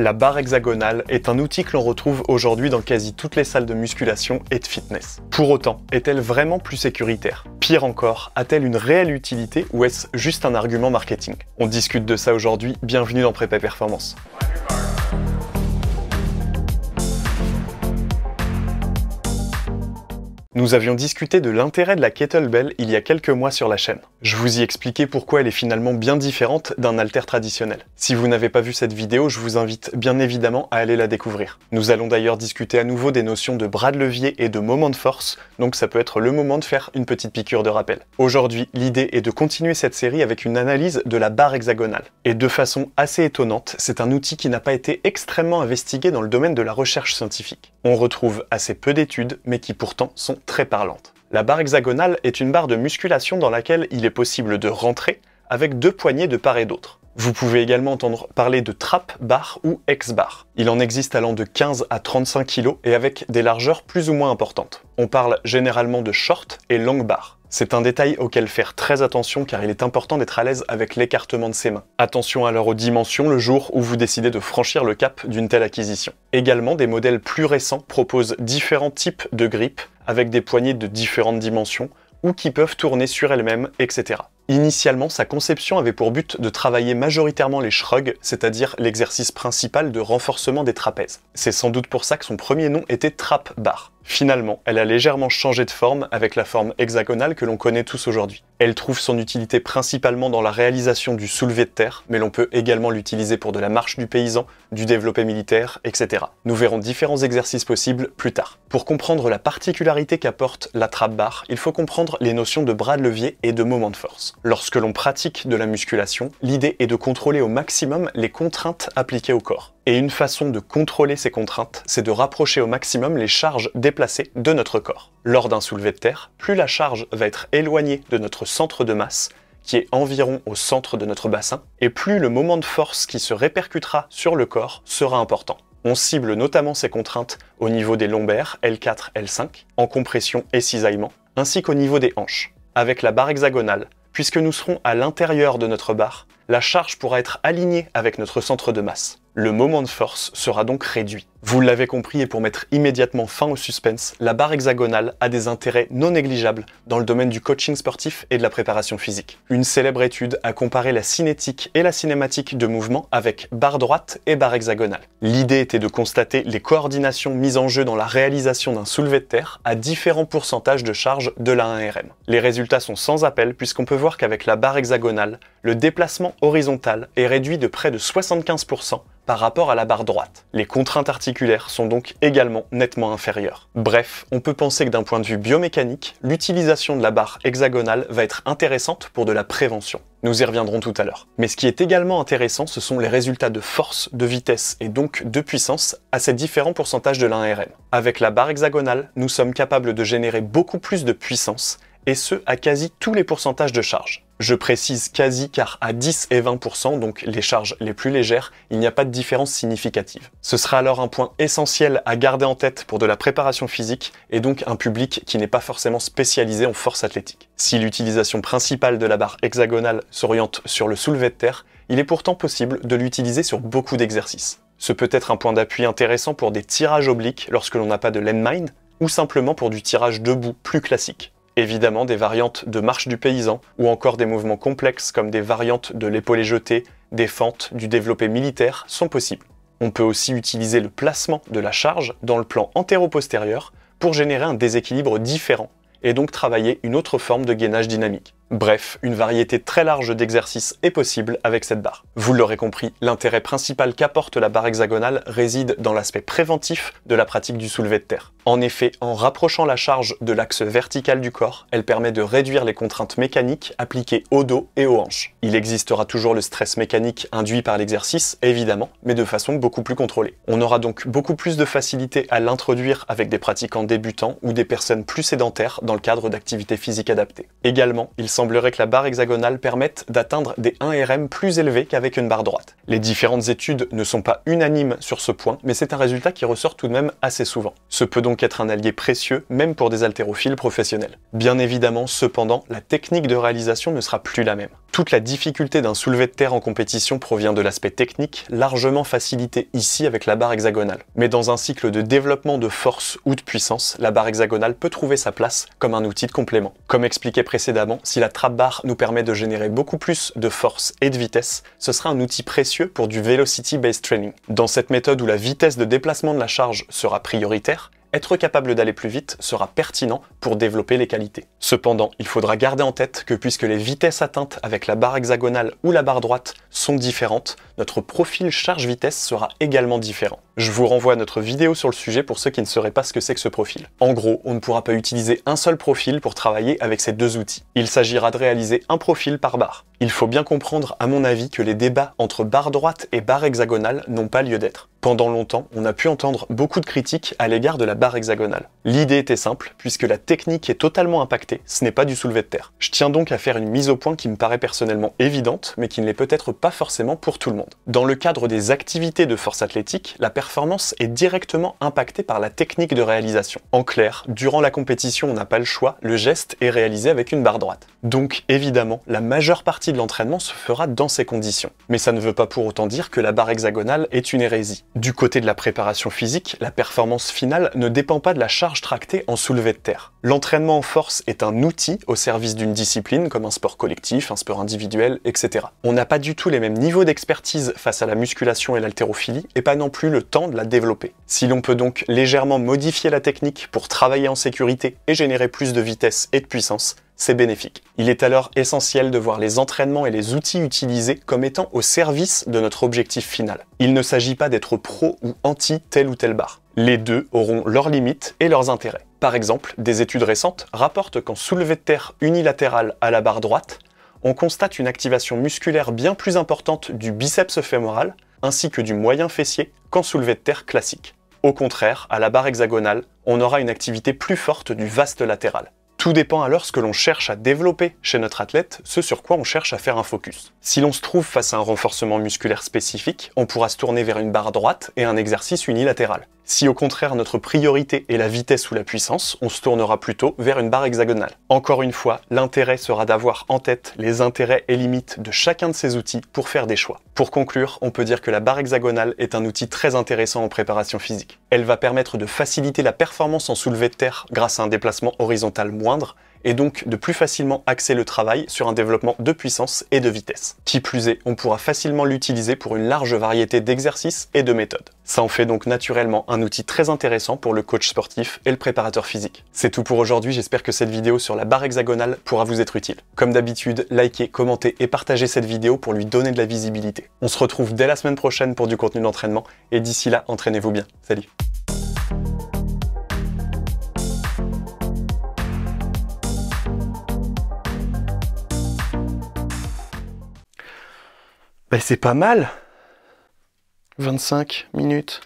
La barre hexagonale est un outil que l'on retrouve aujourd'hui dans quasi toutes les salles de musculation et de fitness. Pour autant, est-elle vraiment plus sécuritaire? Pire encore, a-t-elle une réelle utilité ou est-ce juste un argument marketing? On discute de ça aujourd'hui, bienvenue dans Prépa Performance. Nous avions discuté de l'intérêt de la kettlebell il y a quelques mois sur la chaîne. Je vous y expliquais pourquoi elle est finalement bien différente d'un halter traditionnel. Si vous n'avez pas vu cette vidéo, je vous invite bien évidemment à aller la découvrir. Nous allons d'ailleurs discuter à nouveau des notions de bras de levier et de moment de force, donc ça peut être le moment de faire une petite piqûre de rappel. Aujourd'hui, l'idée est de continuer cette série avec une analyse de la barre hexagonale. Et de façon assez étonnante, c'est un outil qui n'a pas été extrêmement investigué dans le domaine de la recherche scientifique. On retrouve assez peu d'études, mais qui pourtant sont très parlante. La barre hexagonale est une barre de musculation dans laquelle il est possible de rentrer avec deux poignées de part et d'autre. Vous pouvez également entendre parler de trap bar ou ex bar. Il en existe allant de 15 à 35 kg et avec des largeurs plus ou moins importantes. On parle généralement de short et long bar. C'est un détail auquel faire très attention car il est important d'être à l'aise avec l'écartement de ses mains. Attention alors aux dimensions le jour où vous décidez de franchir le cap d'une telle acquisition. Également, des modèles plus récents proposent différents types de grippes avec des poignées de différentes dimensions ou qui peuvent tourner sur elles-mêmes, etc. Initialement, sa conception avait pour but de travailler majoritairement les shrugs, c'est-à-dire l'exercice principal de renforcement des trapèzes. C'est sans doute pour ça que son premier nom était Trap Bar. Finalement, elle a légèrement changé de forme avec la forme hexagonale que l'on connaît tous aujourd'hui. Elle trouve son utilité principalement dans la réalisation du soulevé de terre, mais l'on peut également l'utiliser pour de la marche du paysan, du développé militaire, etc. Nous verrons différents exercices possibles plus tard. Pour comprendre la particularité qu'apporte la trappe barre, il faut comprendre les notions de bras de levier et de moment de force. Lorsque l'on pratique de la musculation, l'idée est de contrôler au maximum les contraintes appliquées au corps. Et une façon de contrôler ces contraintes, c'est de rapprocher au maximum les charges déplacées de notre corps. Lors d'un soulevé de terre, plus la charge va être éloignée de notre centre de masse, qui est environ au centre de notre bassin, et plus le moment de force qui se répercutera sur le corps sera important. On cible notamment ces contraintes au niveau des lombaires L4, L5, en compression et cisaillement, ainsi qu'au niveau des hanches. Avec la barre hexagonale, puisque nous serons à l'intérieur de notre barre, la charge pourra être alignée avec notre centre de masse. Le moment de force sera donc réduit. Vous l'avez compris et pour mettre immédiatement fin au suspense, la barre hexagonale a des intérêts non négligeables dans le domaine du coaching sportif et de la préparation physique. Une célèbre étude a comparé la cinétique et la cinématique de mouvement avec barre droite et barre hexagonale. L'idée était de constater les coordinations mises en jeu dans la réalisation d'un soulevé de terre à différents pourcentages de charge de la 1RM. Les résultats sont sans appel puisqu'on peut voir qu'avec la barre hexagonale, le déplacement horizontal est réduit de près de 75% par rapport à la barre droite. Les contraintes articulaires sont donc également nettement inférieures. Bref, on peut penser que d'un point de vue biomécanique, l'utilisation de la barre hexagonale va être intéressante pour de la prévention. Nous y reviendrons tout à l'heure. Mais ce qui est également intéressant, ce sont les résultats de force, de vitesse et donc de puissance à ces différents pourcentages de l'1RM. Avec la barre hexagonale, nous sommes capables de générer beaucoup plus de puissance et ce à quasi tous les pourcentages de charge. Je précise quasi car à 10 et 20%, donc les charges les plus légères, il n'y a pas de différence significative. Ce sera alors un point essentiel à garder en tête pour de la préparation physique et donc un public qui n'est pas forcément spécialisé en force athlétique. Si l'utilisation principale de la barre hexagonale s'oriente sur le soulevé de terre, il est pourtant possible de l'utiliser sur beaucoup d'exercices. Ce peut être un point d'appui intéressant pour des tirages obliques lorsque l'on n'a pas de landmine ou simplement pour du tirage debout plus classique. Évidemment, des variantes de marche du paysan ou encore des mouvements complexes comme des variantes de l'épaulé jeté, des fentes, du développé militaire sont possibles. On peut aussi utiliser le placement de la charge dans le plan antéro-postérieur pour générer un déséquilibre différent et donc travailler une autre forme de gainage dynamique. Bref, une variété très large d'exercices est possible avec cette barre. Vous l'aurez compris, l'intérêt principal qu'apporte la barre hexagonale réside dans l'aspect préventif de la pratique du soulevé de terre. En effet, en rapprochant la charge de l'axe vertical du corps, elle permet de réduire les contraintes mécaniques appliquées au dos et aux hanches. Il existera toujours le stress mécanique induit par l'exercice, évidemment, mais de façon beaucoup plus contrôlée. On aura donc beaucoup plus de facilité à l'introduire avec des pratiquants débutants ou des personnes plus sédentaires dans le cadre d'activités physiques adaptées. Également, il semblerait que la barre hexagonale permette d'atteindre des 1RM plus élevés qu'avec une barre droite. Les différentes études ne sont pas unanimes sur ce point, mais c'est un résultat qui ressort tout de même assez souvent. Ce peut donc être un allié précieux, même pour des haltérophiles professionnels. Bien évidemment, cependant, la technique de réalisation ne sera plus la même. Toute la difficulté d'un soulevé de terre en compétition provient de l'aspect technique, largement facilité ici avec la barre hexagonale. Mais dans un cycle de développement de force ou de puissance, la barre hexagonale peut trouver sa place comme un outil de complément. Comme expliqué précédemment, si la trap bar nous permet de générer beaucoup plus de force et de vitesse, ce sera un outil précieux pour du velocity-based training. Dans cette méthode où la vitesse de déplacement de la charge sera prioritaire, être capable d'aller plus vite sera pertinent pour développer les qualités. Cependant, il faudra garder en tête que puisque les vitesses atteintes avec la barre hexagonale ou la barre droite sont différentes, notre profil charge-vitesse sera également différent. Je vous renvoie à notre vidéo sur le sujet pour ceux qui ne sauraient pas ce que c'est que ce profil. En gros, on ne pourra pas utiliser un seul profil pour travailler avec ces deux outils. Il s'agira de réaliser un profil par barre. Il faut bien comprendre, à mon avis, que les débats entre barre droite et barre hexagonale n'ont pas lieu d'être. Pendant longtemps, on a pu entendre beaucoup de critiques à l'égard de la barre hexagonale. L'idée était simple, puisque la technique est totalement impactée, ce n'est pas du soulevé de terre. Je tiens donc à faire une mise au point qui me paraît personnellement évidente, mais qui ne l'est peut-être pas forcément pour tout le monde. Dans le cadre des activités de force athlétique, la performance est directement impactée par la technique de réalisation. En clair, durant la compétition, on n'a pas le choix, le geste est réalisé avec une barre droite. Donc évidemment, la majeure partie de l'entraînement se fera dans ces conditions. Mais ça ne veut pas pour autant dire que la barre hexagonale est une hérésie. Du côté de la préparation physique, la performance finale ne dépend pas de la charge tractée en soulevé de terre. L'entraînement en force un outil au service d'une discipline comme un sport collectif, un sport individuel, etc. On n'a pas du tout les mêmes niveaux d'expertise face à la musculation et l'haltérophilie et pas non plus le temps de la développer. Si l'on peut donc légèrement modifier la technique pour travailler en sécurité et générer plus de vitesse et de puissance, c'est bénéfique. Il est alors essentiel de voir les entraînements et les outils utilisés comme étant au service de notre objectif final. Il ne s'agit pas d'être pro ou anti telle ou telle barre. Les deux auront leurs limites et leurs intérêts. Par exemple, des études récentes rapportent qu'en soulevé de terre unilatéral à la barre droite, on constate une activation musculaire bien plus importante du biceps fémoral ainsi que du moyen fessier qu'en soulevé de terre classique. Au contraire, à la barre hexagonale, on aura une activité plus forte du vaste latéral. Tout dépend alors ce que l'on cherche à développer chez notre athlète, ce sur quoi on cherche à faire un focus. Si l'on se trouve face à un renforcement musculaire spécifique, on pourra se tourner vers une barre droite et un exercice unilatéral. Si au contraire notre priorité est la vitesse ou la puissance, on se tournera plutôt vers une barre hexagonale. Encore une fois, l'intérêt sera d'avoir en tête les intérêts et limites de chacun de ces outils pour faire des choix. Pour conclure, on peut dire que la barre hexagonale est un outil très intéressant en préparation physique. Elle va permettre de faciliter la performance en soulevé de terre grâce à un déplacement horizontal moindre, et donc de plus facilement axer le travail sur un développement de puissance et de vitesse. Qui plus est, on pourra facilement l'utiliser pour une large variété d'exercices et de méthodes. Ça en fait donc naturellement un outil très intéressant pour le coach sportif et le préparateur physique. C'est tout pour aujourd'hui, j'espère que cette vidéo sur la barre hexagonale pourra vous être utile. Comme d'habitude, likez, commentez et partagez cette vidéo pour lui donner de la visibilité. On se retrouve dès la semaine prochaine pour du contenu d'entraînement, et d'ici là, entraînez-vous bien. Salut Ben c'est pas mal 25 minutes.